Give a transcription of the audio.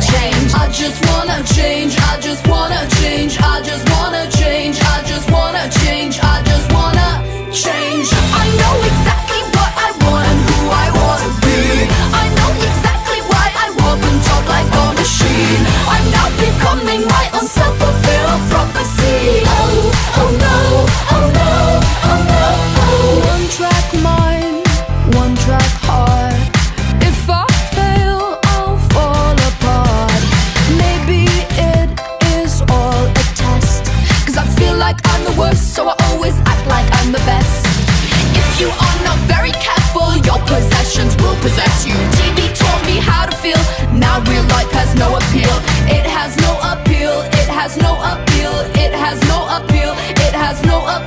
change. I just wanna change. I just wanna. like I'm the worst, so I always act like I'm the best. If you are not very careful, your possessions will possess you. TV taught me how to feel, now real life has no appeal. It has no appeal, it has no appeal, it has no appeal, it has no appeal.